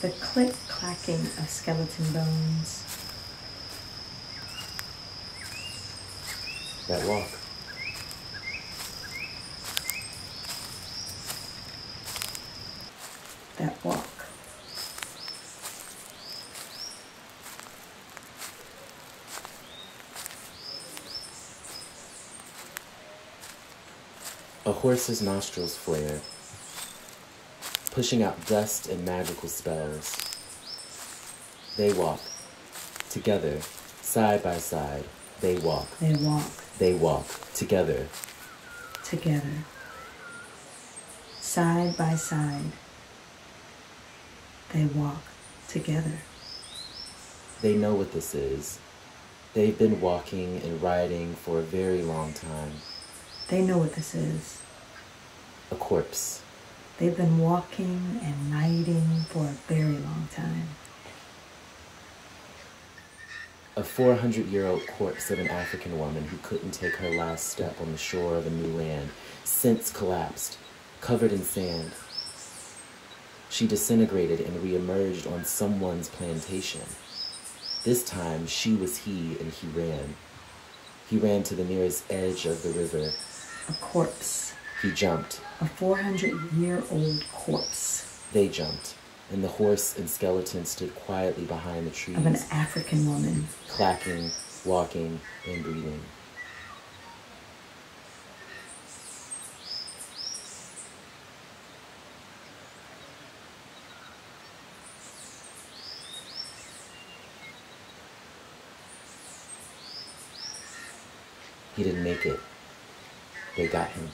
The click clacking of skeleton bones. That walk. That walk. A horse's nostrils flare, pushing out dust and magical spells. They walk, together, side by side. They walk, They walk they walk, together. together. Side by side. They walk together. They know what this is. They've been walking and riding for a very long time. They know what this is. A corpse. They've been walking and riding for a very long time. A 400 year old corpse of an African woman who couldn't take her last step on the shore of a new land, since collapsed, covered in sand. She disintegrated and reemerged on someone's plantation. This time she was he and he ran. He ran to the nearest edge of the river. A corpse. He jumped. A 400 year old corpse They jumped. And the horse and skeleton stood quietly behind the trees, of an African woman. clacking, walking, and breathing. He didn't make it. They got him.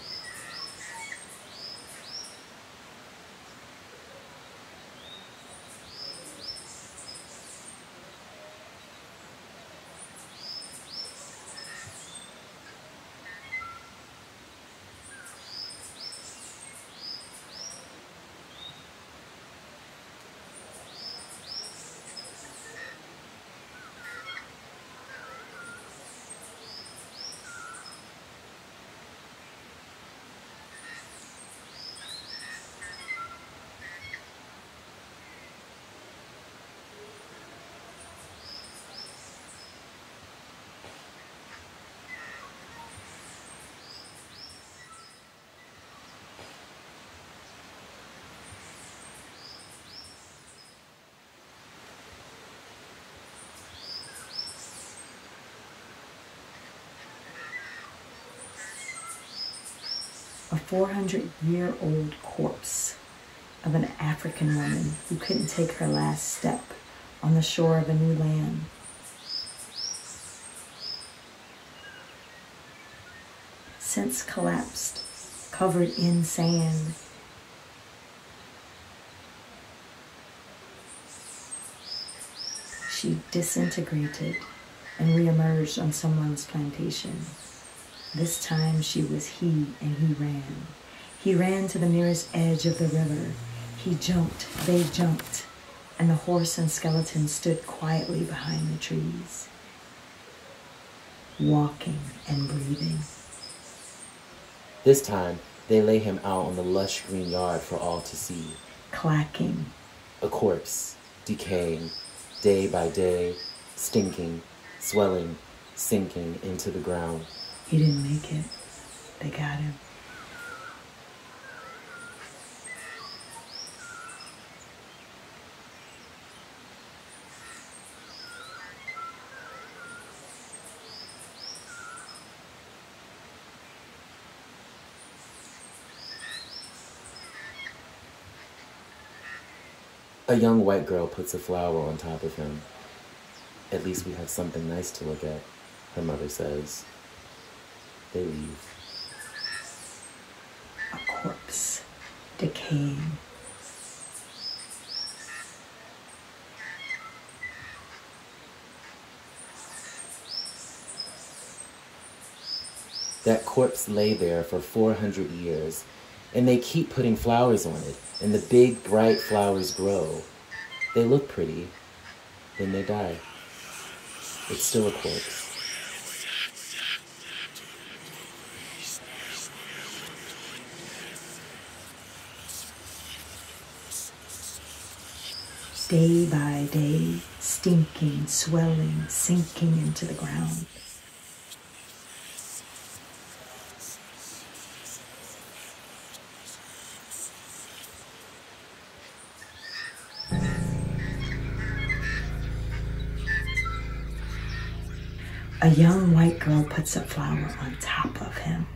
400 year old corpse of an African woman who couldn't take her last step on the shore of a new land. Since collapsed, covered in sand. She disintegrated and reemerged on someone's plantation. This time she was he and he ran. He ran to the nearest edge of the river. He jumped, they jumped, and the horse and skeleton stood quietly behind the trees, walking and breathing. This time, they lay him out on the lush green yard for all to see. clacking, A corpse, decaying, day by day, stinking, swelling, sinking into the ground. He didn't make it. They got him. A young white girl puts a flower on top of him. At least we have something nice to look at, her mother says. A corpse, decaying. That corpse lay there for 400 years, and they keep putting flowers on it, and the big, bright flowers grow. They look pretty, then they die. It's still a corpse. Day by day, stinking, swelling, sinking into the ground. A young white girl puts a flower on top of him.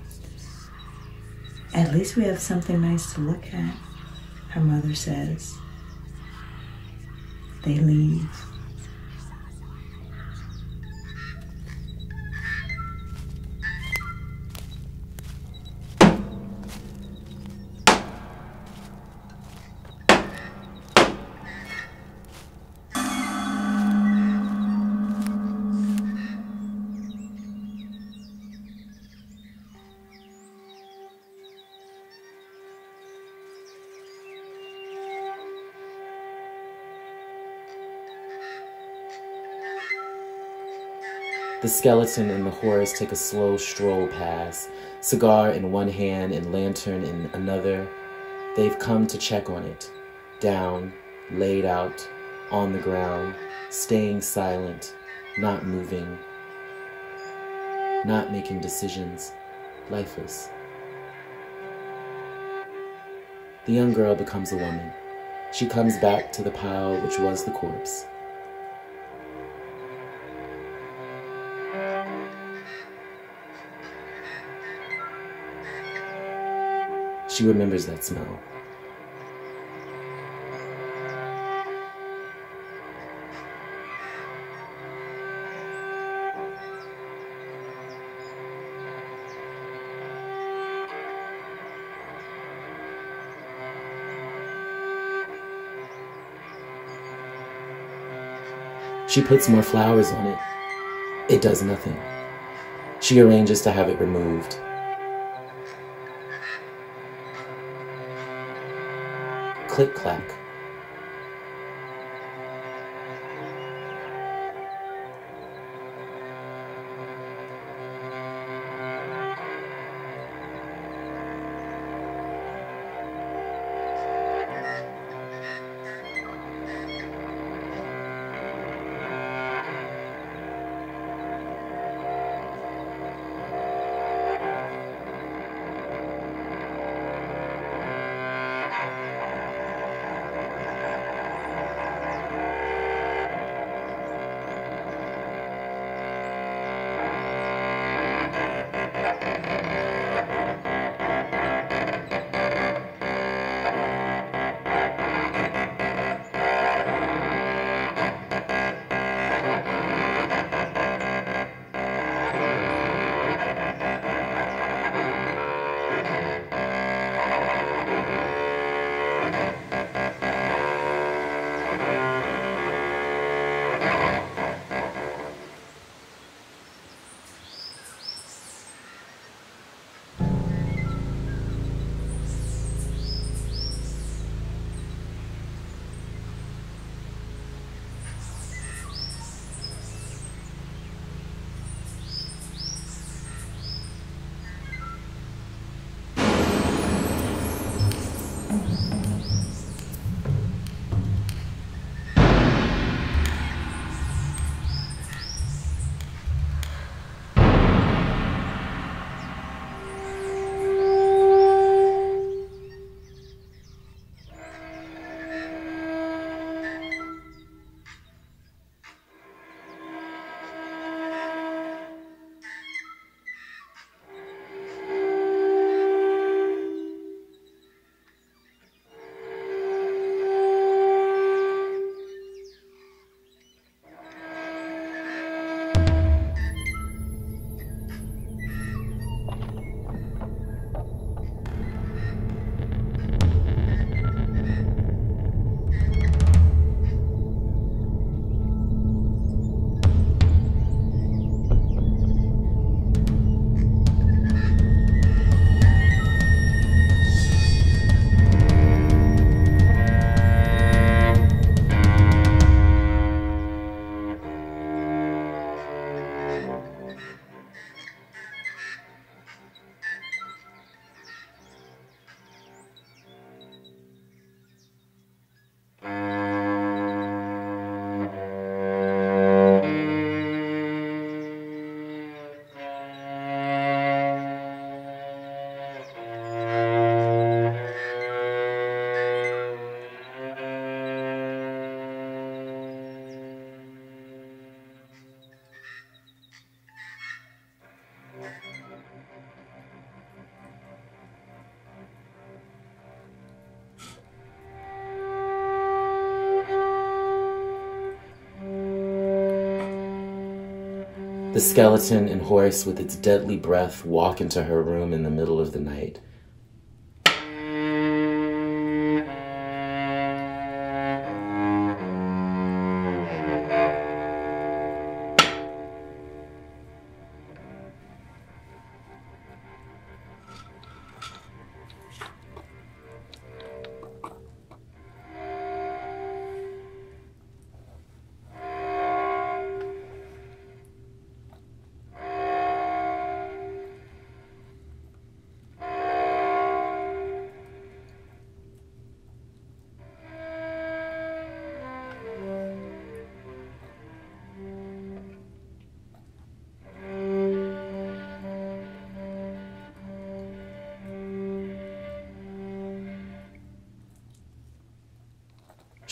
At least we have something nice to look at, her mother says. They leave. Skeleton and the horse take a slow stroll past, cigar in one hand and lantern in another. They've come to check on it. Down, laid out, on the ground, staying silent, not moving, not making decisions, lifeless. The young girl becomes a woman. She comes back to the pile which was the corpse. She remembers that smell. She puts more flowers on it. It does nothing. She arranges to have it removed. Click clack. The skeleton and horse, with its deadly breath, walk into her room in the middle of the night.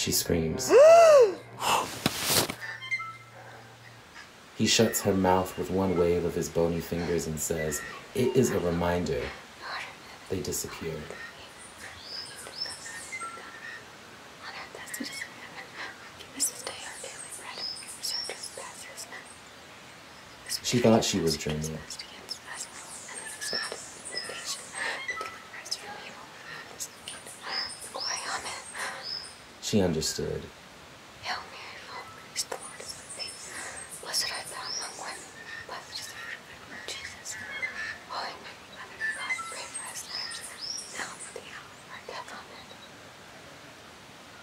She screams. he shuts her mouth with one wave of his bony fingers and says, It is a reminder. They disappear. She thought she was dreaming. She understood. Hail Mary, full of grace, the Lord is with thee. Blessed art thou among women. Blessed is the fruit of womb, Jesus. Holy Mary, Mother of God, pray for us sinners, now and at the hour of our death. Amen.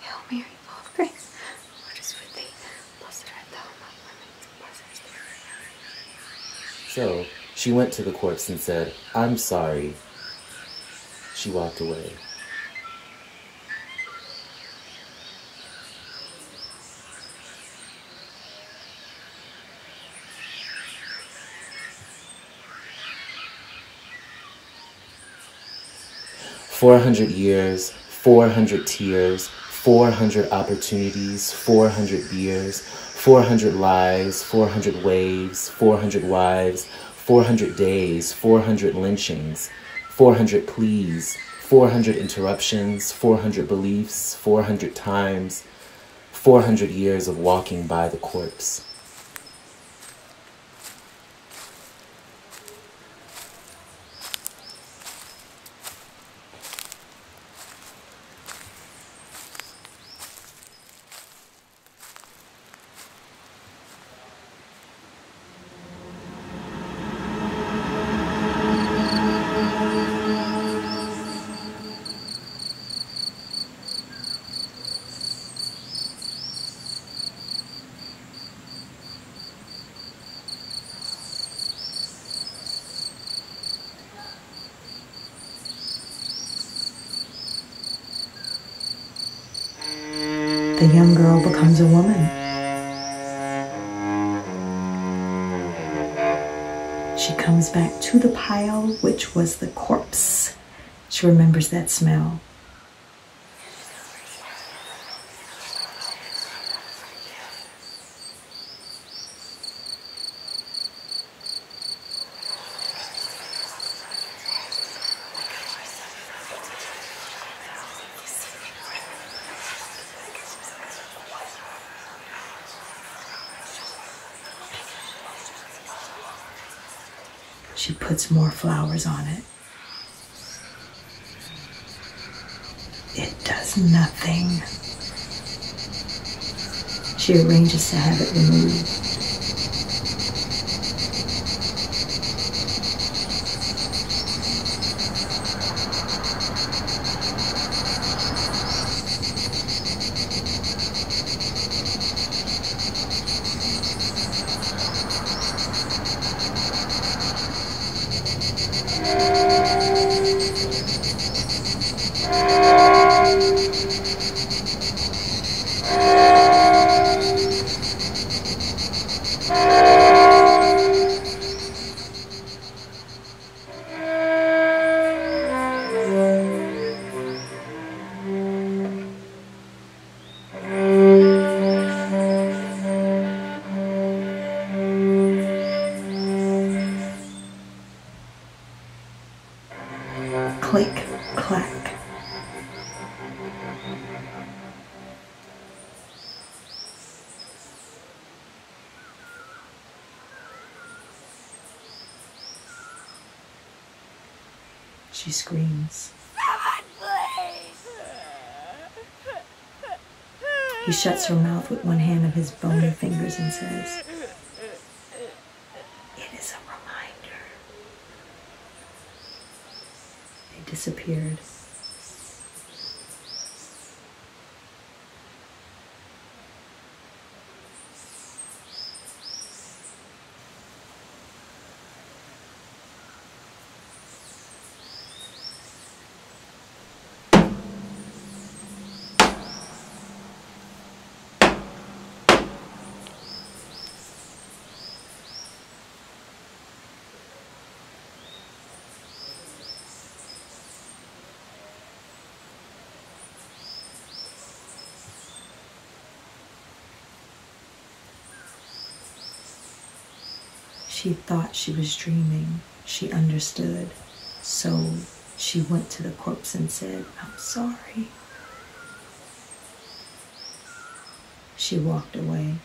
Hail Mary, full of grace, the Lord is with thee. Blessed art thou among women. Blessed is the fruit of thy womb. So she went to the corpse and said, I'm sorry. She walked away. Four hundred years, four hundred tears, four hundred opportunities, four hundred beers, four hundred lies, four hundred waves, four hundred wives, four hundred days, four hundred lynchings, four hundred pleas, four hundred interruptions, four hundred beliefs, four hundred times, four hundred years of walking by the corpse. The young girl becomes a woman. She comes back to the pile, which was the corpse. She remembers that smell. She puts more flowers on it. It does nothing. She arranges to have it removed. click, clack. She screams. He shuts her mouth with one hand of his bony fingers and says, They She thought she was dreaming. She understood. So she went to the corpse and said, I'm sorry. She walked away.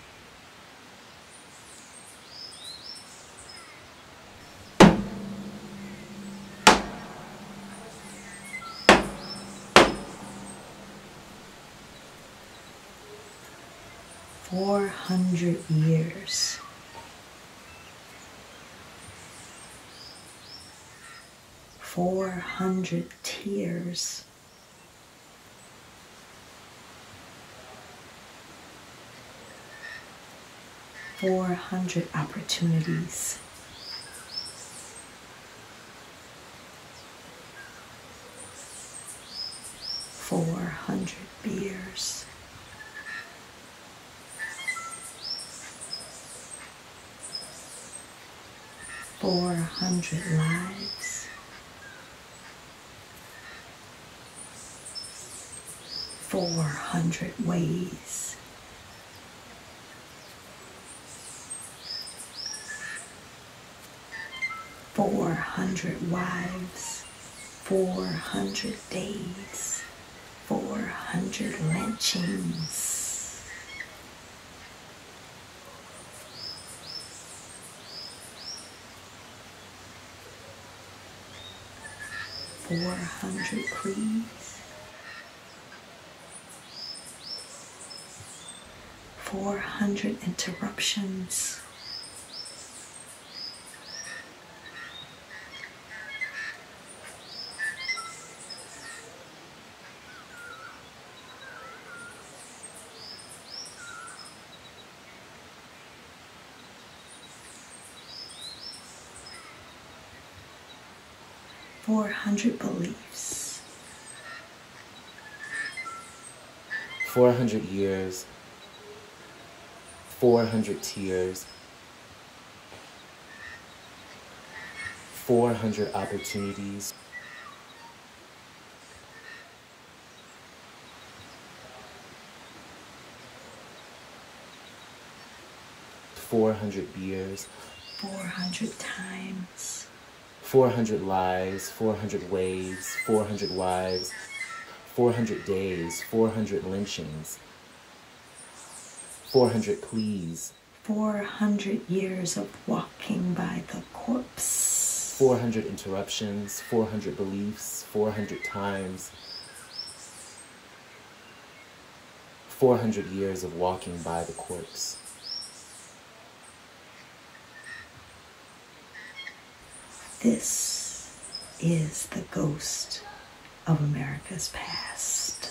Four hundred years. Four hundred tears. Four hundred opportunities. Four hundred beers. Four hundred lives. 400 ways. Four hundred wives, four hundred days, four hundred lynchings. Four hundred creeds. 400 interruptions. Four hundred beliefs. 400 years 400 tears, 400 opportunities, Four hundred beers, Four hundred times. 400 lies, 400 ways, 400 wives, 400 days, 400 lynchings, 400 pleas. Four hundred years of walking by the corpse. 400 interruptions, 400 beliefs, 400 times, 400 years of walking by the corpse. This is the ghost of America's past.